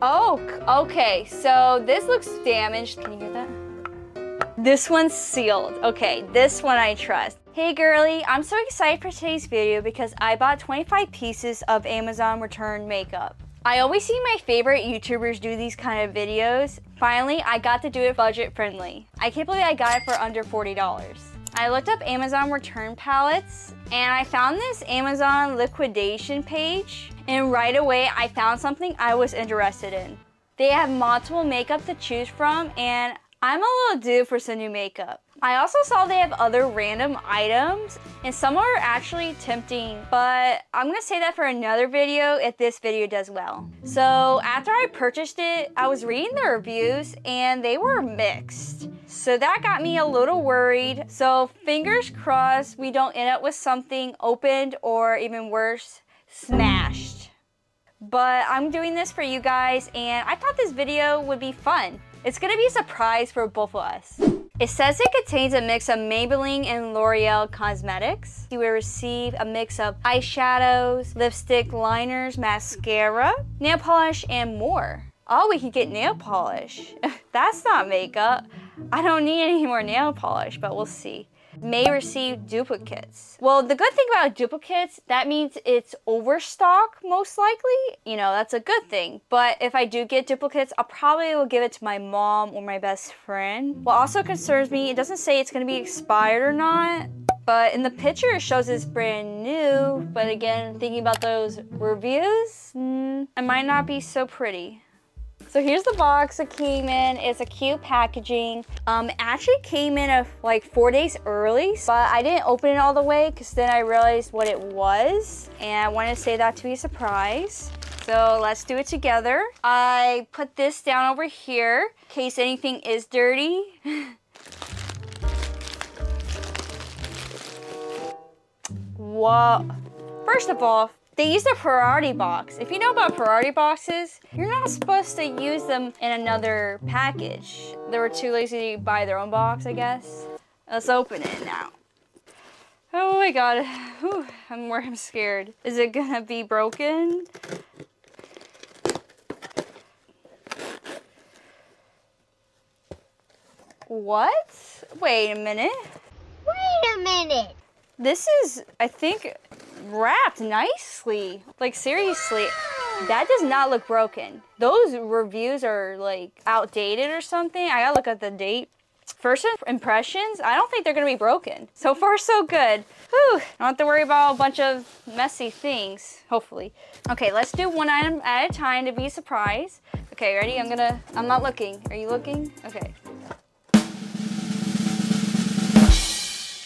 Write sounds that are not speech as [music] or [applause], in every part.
Oh, okay. So this looks damaged. Can you hear that? This one's sealed. Okay, this one I trust. Hey girly, I'm so excited for today's video because I bought 25 pieces of Amazon return makeup. I always see my favorite YouTubers do these kind of videos. Finally, I got to do it budget friendly. I can't believe I got it for under $40. I looked up Amazon return palettes and I found this Amazon liquidation page and right away I found something I was interested in. They have multiple makeup to choose from and I'm a little due for some new makeup. I also saw they have other random items and some are actually tempting, but I'm gonna say that for another video if this video does well. So after I purchased it, I was reading the reviews and they were mixed. So that got me a little worried. So fingers crossed we don't end up with something opened or even worse, smashed. But I'm doing this for you guys and I thought this video would be fun. It's gonna be a surprise for both of us. It says it contains a mix of Maybelline and L'Oreal cosmetics. You will receive a mix of eyeshadows, lipstick, liners, mascara, nail polish, and more. Oh, we can get nail polish. [laughs] That's not makeup. I don't need any more nail polish, but we'll see may receive duplicates. Well, the good thing about duplicates, that means it's overstock most likely. You know, that's a good thing. But if I do get duplicates, I'll probably will give it to my mom or my best friend. What also concerns me, it doesn't say it's gonna be expired or not. But in the picture, it shows it's brand new. But again, thinking about those reviews, mm, it might not be so pretty. So here's the box it came in. It's a cute packaging. Um, actually came in a, like four days early, but I didn't open it all the way because then I realized what it was. And I wanted to say that to be a surprise. So let's do it together. I put this down over here in case anything is dirty. [laughs] Whoa. First of all, they use a priority box. If you know about priority boxes, you're not supposed to use them in another package. They were too lazy to buy their own box, I guess. Let's open it now. Oh my god, Whew, I'm more I'm scared. Is it gonna be broken? What? Wait a minute. Wait a minute. This is, I think, wrapped nicely. Like seriously, that does not look broken. Those reviews are like outdated or something. I gotta look at the date. First impressions, I don't think they're gonna be broken. So far, so good. Whew, I don't have to worry about a bunch of messy things, hopefully. Okay, let's do one item at a time to be surprised. Okay, ready? I'm gonna, I'm not looking. Are you looking? Okay.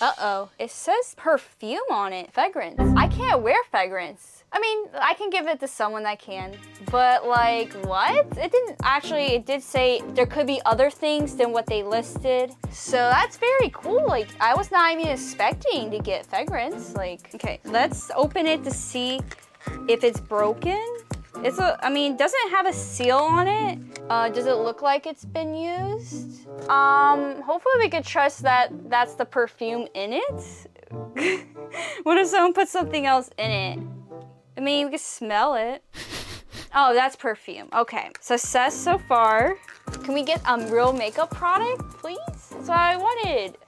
Uh-oh. It says perfume on it. Fragrance. I can't wear fragrance. I mean, I can give it to someone that can, but like, what? It didn't, actually, it did say there could be other things than what they listed. So that's very cool. Like, I was not even expecting to get fragrance. Like, okay, let's open it to see if it's broken. It's a, I mean, doesn't it have a seal on it. Uh, does it look like it's been used? Um, hopefully we could trust that that's the perfume in it. [laughs] what if someone put something else in it? I mean, we can smell it. Oh, that's perfume. Okay, success so far. Can we get a um, real makeup product, please? That's what I wanted.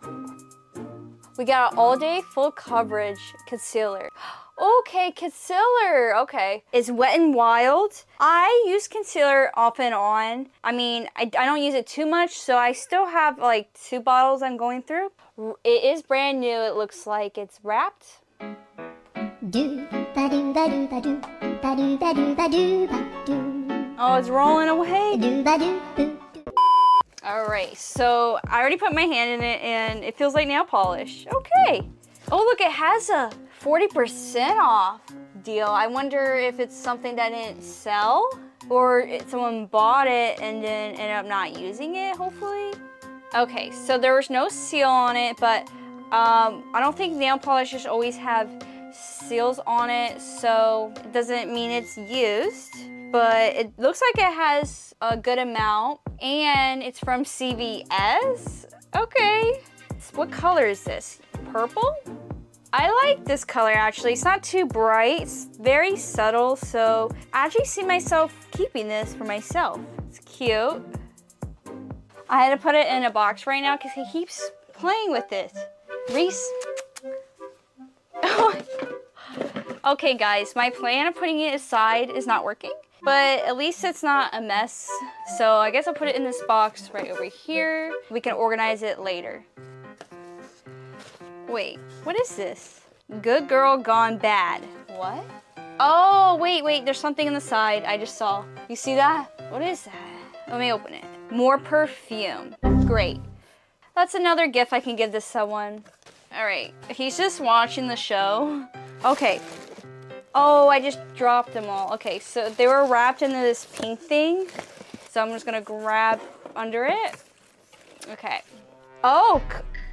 We got an all day full coverage concealer. Okay, concealer, okay. It's Wet n Wild. I use concealer off and on. I mean, I, I don't use it too much, so I still have like two bottles I'm going through. It is brand new. It looks like it's wrapped. Oh, it's rolling away. All right, so I already put my hand in it and it feels like nail polish. Okay. Oh, look, it has a 40% off deal. I wonder if it's something that didn't sell or someone bought it and then ended up not using it, hopefully. Okay, so there was no seal on it, but um, I don't think nail polishes always have seals on it, so it doesn't mean it's used. But it looks like it has a good amount, and it's from CVS. Okay. What color is this? Purple? I like this color actually. It's not too bright, it's very subtle, so I actually see myself keeping this for myself. It's cute. I had to put it in a box right now because he keeps playing with it. Reese. [laughs] okay guys, my plan of putting it aside is not working. But at least it's not a mess. So I guess I'll put it in this box right over here. We can organize it later. Wait, what is this? Good girl gone bad. What? Oh, wait, wait, there's something on the side I just saw. You see that? What is that? Let me open it. More perfume. Great. That's another gift I can give to someone. All right, he's just watching the show. Okay. Oh, I just dropped them all. Okay, so they were wrapped into this pink thing. So I'm just gonna grab under it. Okay. Oh,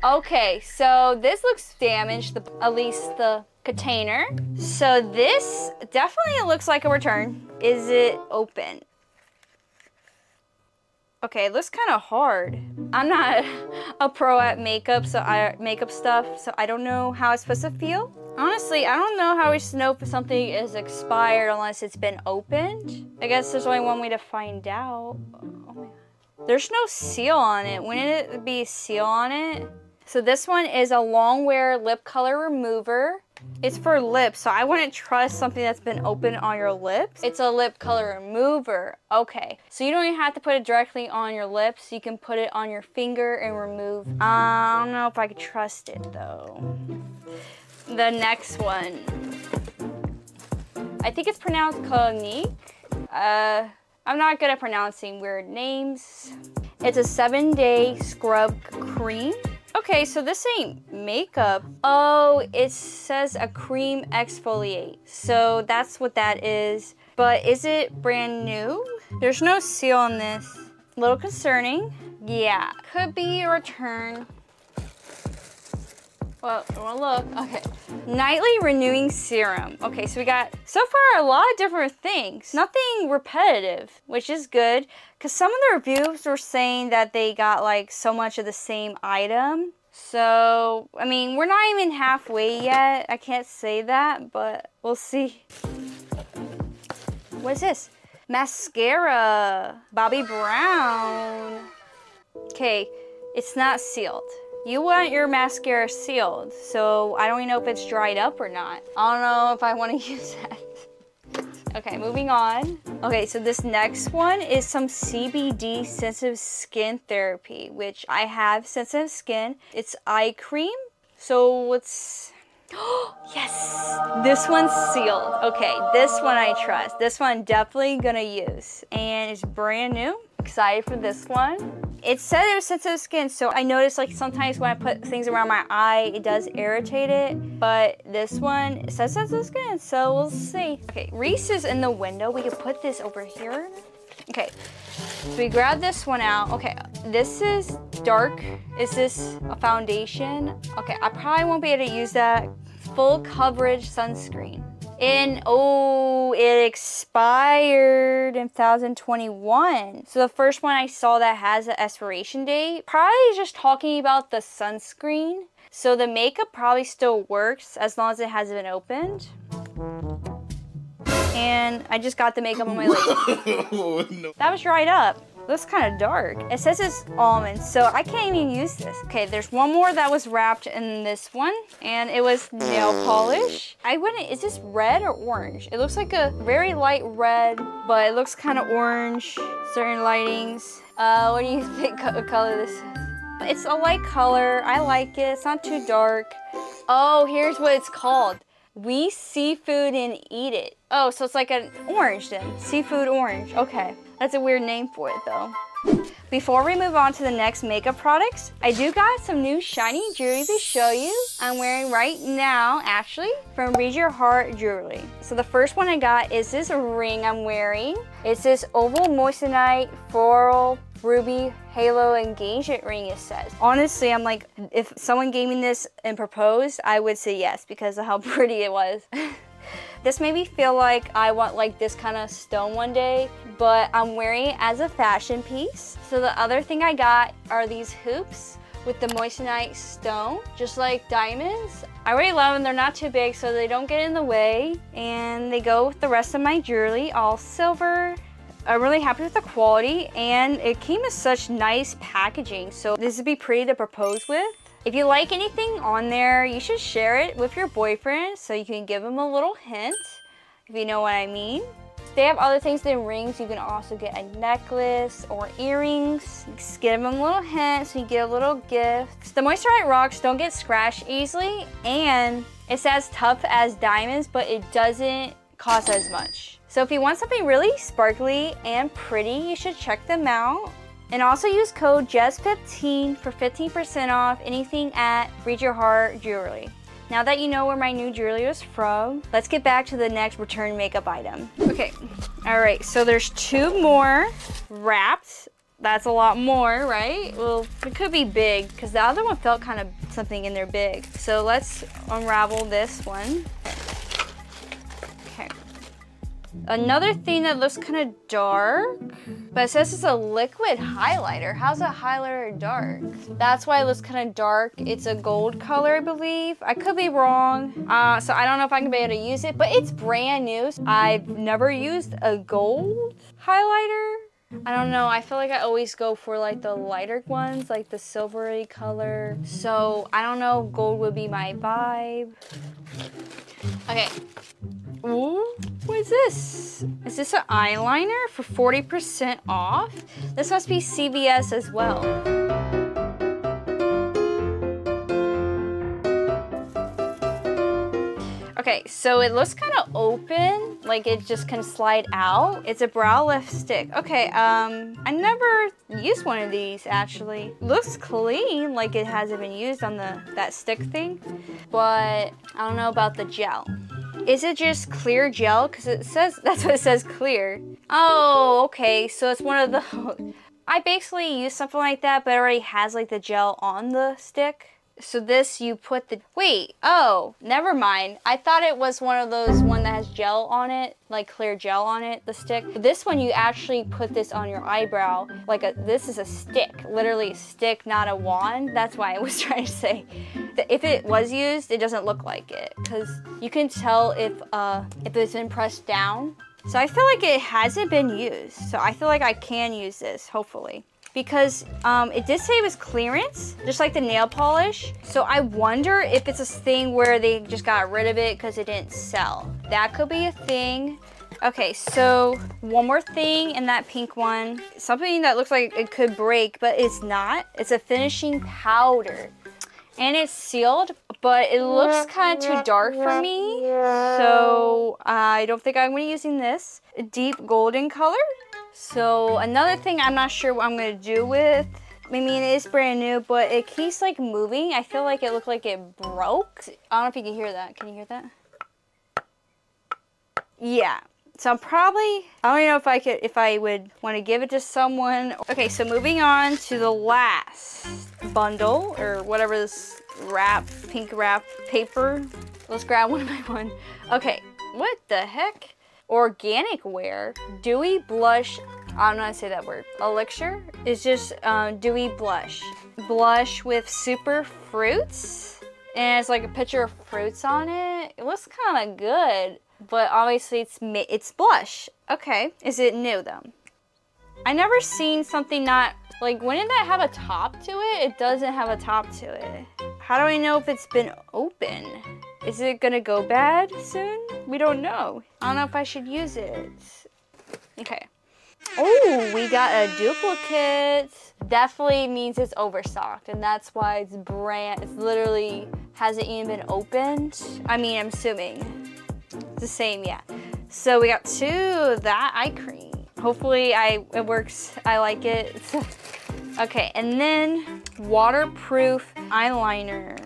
okay, so this looks damaged, the, at least the container. So this definitely looks like a return. Is it open? Okay, it looks kind of hard. I'm not [laughs] a pro at makeup, so I makeup stuff, so I don't know how it's supposed to feel. Honestly, I don't know how we should know if something is expired unless it's been opened. I guess there's only one way to find out. Oh my god. there's no seal on it. Wouldn't it be a seal on it? So this one is a long wear lip color remover. It's for lips, so I wouldn't trust something that's been open on your lips. It's a lip color remover. Okay, so you don't even have to put it directly on your lips. You can put it on your finger and remove. I don't know if I could trust it though. The next one. I think it's pronounced Clinique. Uh, I'm not good at pronouncing weird names. It's a seven day scrub cream. Okay, so this ain't makeup. Oh, it says a cream exfoliate. So that's what that is. But is it brand new? There's no seal on this. A little concerning. Yeah, could be a return. Well, we'll look. Okay. Nightly renewing serum. Okay, so we got so far a lot of different things. Nothing repetitive, which is good. Because some of the reviews were saying that they got like so much of the same item. So, I mean, we're not even halfway yet. I can't say that, but we'll see. What is this? Mascara. Bobbi Brown. Okay, it's not sealed. You want your mascara sealed, so I don't even know if it's dried up or not. I don't know if I want to [laughs] use that. okay, moving on. Okay, so this next one is some CBD sensitive skin therapy, which I have sensitive skin. It's eye cream. So what's [gasps] yes, this one's sealed. Okay, this one I trust. This one definitely gonna use. And it's brand new. Excited for this one. It said it was sensitive skin, so I noticed like sometimes when I put things around my eye, it does irritate it. But this one says sensitive skin, so we'll see. Okay, Reese is in the window. We can put this over here. Okay, so we grab this one out. Okay, this is dark. Is this a foundation? Okay, I probably won't be able to use that. Full coverage sunscreen. And oh, it expired in 2021. So the first one I saw that has an expiration date, probably just talking about the sunscreen. So the makeup probably still works as long as it hasn't been opened. And I just got the makeup on my [laughs] leg. oh, no. That was dried up looks kind of dark. It says it's almond, so I can't even use this. Okay, there's one more that was wrapped in this one, and it was nail polish. I wouldn't, is this red or orange? It looks like a very light red, but it looks kind of orange, certain lightings. Uh, what do you [laughs] think color this is? It's a light color, I like it, it's not too dark. Oh, here's what it's called. We seafood and eat it. Oh, so it's like an orange then. Seafood orange. Okay. That's a weird name for it though. Before we move on to the next makeup products, I do got some new shiny jewelry to show you. I'm wearing right now, actually, from Read Your Heart Jewelry. So the first one I got is this ring I'm wearing. It's this oval moissanite floral ruby halo engagement ring it says honestly i'm like if someone gave me this and proposed i would say yes because of how [laughs] pretty it was [laughs] This made me feel like I want like this kind of stone one day, but I'm wearing it as a fashion piece. So the other thing I got are these hoops. with the moissanite stone, just like diamonds. I really love them. They're not too big, so they don't get in the way. And they go with the rest of my jewelry, all silver. I'm really happy with the quality, and it came with such nice packaging. So this would be pretty to propose with. If you like anything on there, you should share it with your boyfriend so you can give him a little hint, if you know what I mean. They have other things than rings. You can also get a necklace or earrings. Just give them a little hint so you get a little gift. The Moissanite rocks don't get scratched easily and it's as tough as diamonds, but it doesn't cost as much. So if you want something really sparkly and pretty, you should check them out. And also use code JESS15 for 15% off anything at Read Your Heart Jewelry. Now that you know where my new jewelry is from, let's get back to the next return makeup item. Okay, all right, so there's two more wrapped. That's a lot more, right? Well, it could be big because the other one felt kind of something in there big. So let's unravel this one. Another thing that looks kind of dark, but it says it's a liquid highlighter. How's a highlighter dark? That's why it looks kind of dark. It's a gold color, I believe. I could be wrong, uh, so I don't know if I can be able to use it, but it's brand new. I've never used a gold highlighter. I don't know, I feel like I always go for like the lighter ones, like the silvery color. So I don't know, gold would be my vibe. Okay, Ooh, what is this? Is this an eyeliner for 40% off? This must be CVS as well. Okay, so it looks kind of open, like it just can slide out. It's a brow lift stick. Okay, um, I never used one of these actually. Looks clean, like it hasn't been used on the that stick thing, but I don't know about the gel. Is it just clear gel? Because it says, [laughs] that's what it says, clear. Oh, okay, so it's one of the, [laughs] I basically use something like that, but it already has like the gel on the stick. So this you put the, wait, oh, never mind. I thought it was one of those one that has gel on it, like clear gel on it, the stick. This one you actually put this on your eyebrow, like a, this is a stick, literally a stick, not a wand. That's why I was [laughs] trying to say that if it was used, it doesn't look like it because you can tell if, uh, if it's been pressed down. So I feel like it hasn't been used. So I feel like I can use this, hopefully because um, it did say it was clearance, just like the nail polish. So I wonder if it's a thing where they just got rid of it because it didn't sell. That could be a thing. Okay, so one more thing in that pink one. Something that looks like it could break, but it's not. It's a finishing powder. And it's sealed, but it looks kind of too dark for me. So I don't think I'm to be using this. Deep golden color. So another thing I'm not sure what I'm gonna do with, I mean it is brand new, but it keeps like moving. I feel like it looked like it broke. I don't know if you can hear that. Can you hear that? Yeah. So I'm probably, I don't know if I could, if I would want to give it to someone. Okay, so moving on to the last bundle or whatever this wrap, pink wrap paper. Let's grab [laughs] one by one. Okay, what the heck? organic wear, dewy blush, I don't know how to say that word, elixir, is just um, dewy blush. Blush with super fruits, and it's like a picture of fruits on it. It looks kind of good, but obviously it's it's blush. Okay, is it new though? I never seen something not, like wouldn't that have a top to it? It doesn't have a top to it. How do I know if it's been open? Is it gonna go bad soon? We don't know. I don't know if I should use it. Okay. Oh, we got a duplicate. Definitely means it's overstocked, and that's why it's brand, it's literally hasn't even been opened. I mean, I'm assuming. The same, yeah. So we got two of that eye cream. Hopefully I it works. I like it. [laughs] okay, and then waterproof eyeliner.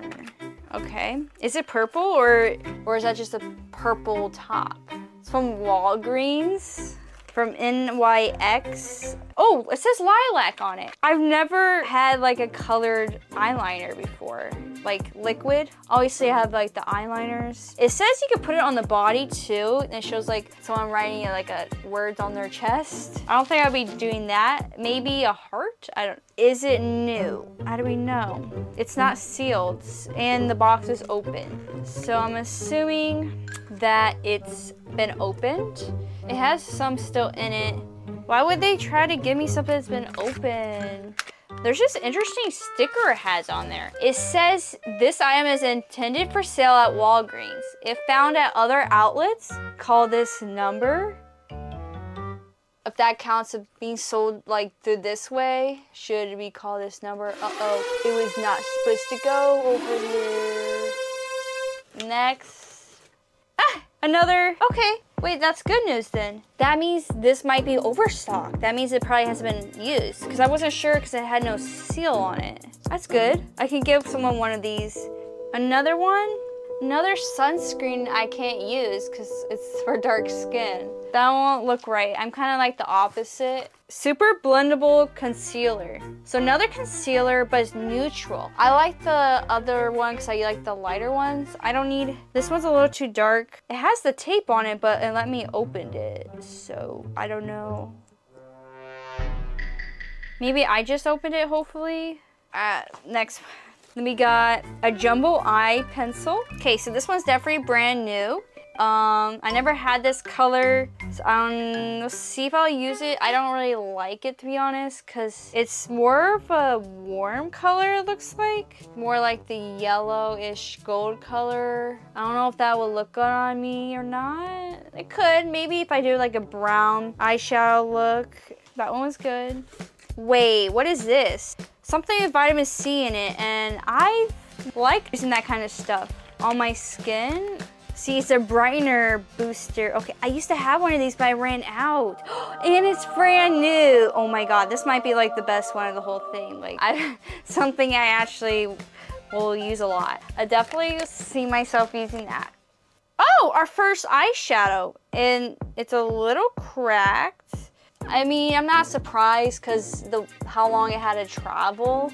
Okay. Is it purple or, or is that just a purple top? It's from Walgreens from NYX. Oh, it says lilac on it. I've never had like a colored eyeliner before. Like liquid. Obviously I have like the eyeliners. It says you can put it on the body too. And it shows like someone writing like a words on their chest. I don't think I'll be doing that. Maybe a heart? I don't, is it new? How do we know? It's not sealed and the box is open. So I'm assuming that it's been opened. It has some still in it. Why would they try to give me something that's been open? There's just interesting sticker it has on there. It says this item is intended for sale at Walgreens. If found at other outlets, call this number. If that counts of being sold like through this way, should we call this number? Uh-oh, it was not supposed to go over here. Next. Ah, another, okay. Wait, that's good news then. That means this might be overstock. That means it probably hasn't been used because I wasn't sure because it had no seal on it. That's good. I can give someone one of these. Another one? Another sunscreen I can't use because it's for dark skin. That won't look right. I'm kind of like the opposite. Super blendable concealer. So another concealer, but it's neutral. I like the other one because I like the lighter ones. I don't need, this one's a little too dark. It has the tape on it, but it let me open it. So I don't know. Maybe I just opened it, hopefully. Uh, next, then we got a jumbo eye pencil. Okay, so this one's definitely brand new. Um, I never had this color. So, um, let's see if I'll use it. I don't really like it to be honest, cause it's more of a warm color. It looks like more like the yellowish gold color. I don't know if that will look good on me or not. It could. Maybe if I do like a brown eyeshadow look. That one was good. Wait, what is this? Something with vitamin C in it, and I like using that kind of stuff on my skin. See, it's a brightener booster. Okay, I used to have one of these, but I ran out. [gasps] and it's brand new. Oh my God, this might be like the best one of the whole thing. Like, I, [laughs] something I actually will use a lot. I definitely see myself using that. Oh, our first eyeshadow. And it's a little cracked. I mean, I'm not surprised because the how long it had to travel.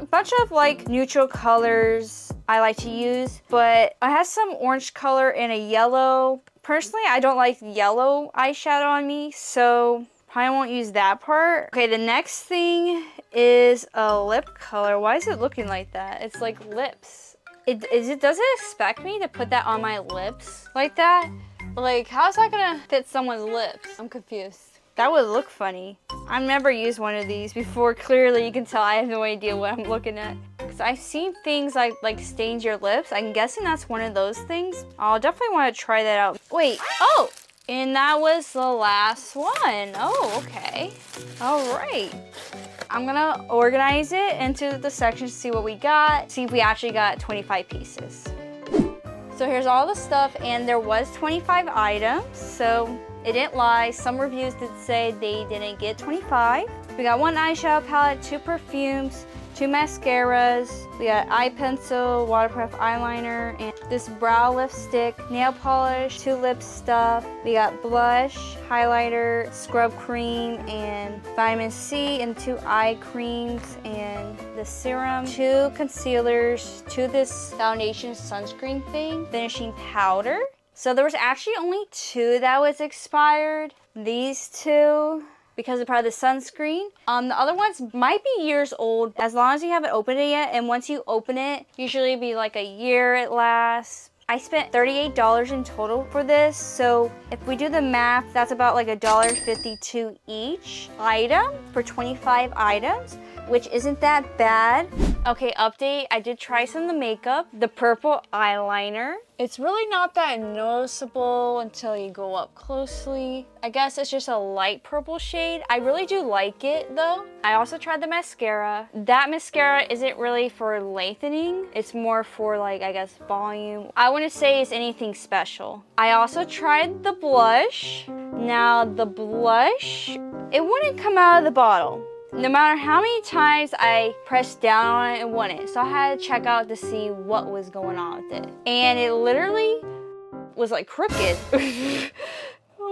A bunch of like neutral colors I like to use, but I have some orange color and a yellow. Personally, I don't like yellow eyeshadow on me, so probably won't use that part. Okay, the next thing is a lip color. Why is it looking like that? It's like lips. It, is it does it expect me to put that on my lips like that? Like, how's that gonna fit someone's lips? I'm confused. That would look funny. I've never used one of these before. Clearly, you can tell I have no idea what I'm looking at. Because I've seen things like, like stains your lips. I'm guessing that's one of those things. I'll definitely want to try that out. Wait, oh, and that was the last one. Oh, okay. All right. I'm gonna organize it into the sections to see what we got, see if we actually got 25 pieces. So here's all the stuff, and there was 25 items, so it didn't lie. Some reviews did say they didn't get 25. We got one eyeshadow palette, two perfumes, two mascaras. We got eye pencil, waterproof eyeliner, and this brow lipstick, nail polish, two lip stuff. We got blush, highlighter, scrub cream, and vitamin C, and two eye creams, and the serum, two concealers, two this foundation sunscreen thing, finishing powder, so there was actually only two that was expired. These two, because of part of the sunscreen. Um, the other ones might be years old as long as you haven't opened it yet. And once you open it, usually be like a year it lasts. I spent $38 in total for this. So if we do the math, that's about like a $1.52 each item for 25 items which isn't that bad. Okay, update, I did try some of the makeup. The purple eyeliner. It's really not that noticeable until you go up closely. I guess it's just a light purple shade. I really do like it though. I also tried the mascara. That mascara isn't really for lengthening. It's more for like, I guess, volume. I wouldn't say it's anything special. I also tried the blush. Now the blush, it wouldn't come out of the bottle no matter how many times I pressed down on it, it wouldn't. So I had to check out to see what was going on with it. And it literally was like crooked. [laughs]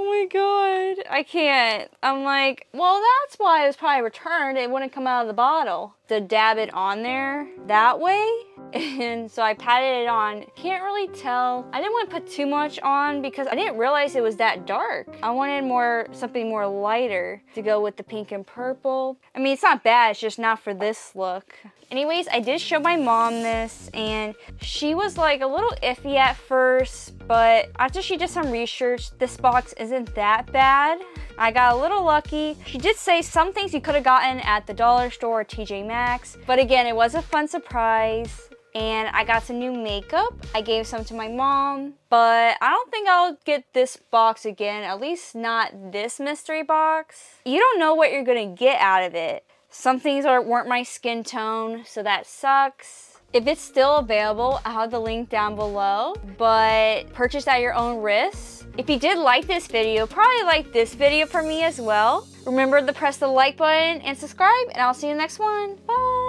oh my god, I can't. I'm like, well that's why it was probably returned. It wouldn't come out of the bottle. To dab it on there that way, [laughs] And so I patted it on. Can't really tell. I didn't want to put too much on because I didn't realize it was that dark. I wanted more, something more lighter to go with the pink and purple. I mean, it's not bad, it's just not for this look. Anyways, I did show my mom this and she was like a little iffy at first, but after she did some research, this box isn't that bad. I got a little lucky. She did say some things you could have gotten at the dollar store or TJ Maxx, but again, it was a fun surprise and I got some new makeup. I gave some to my mom, but I don't think I'll get this box again, at least not this mystery box. You don't know what you're gonna get out of it. Some things are, weren't my skin tone, so that sucks. If it's still available, I'll have the link down below, but purchase at your own risk. If you did like this video, probably like this video for me as well. Remember to press the like button and subscribe, and I'll see you next one. Bye!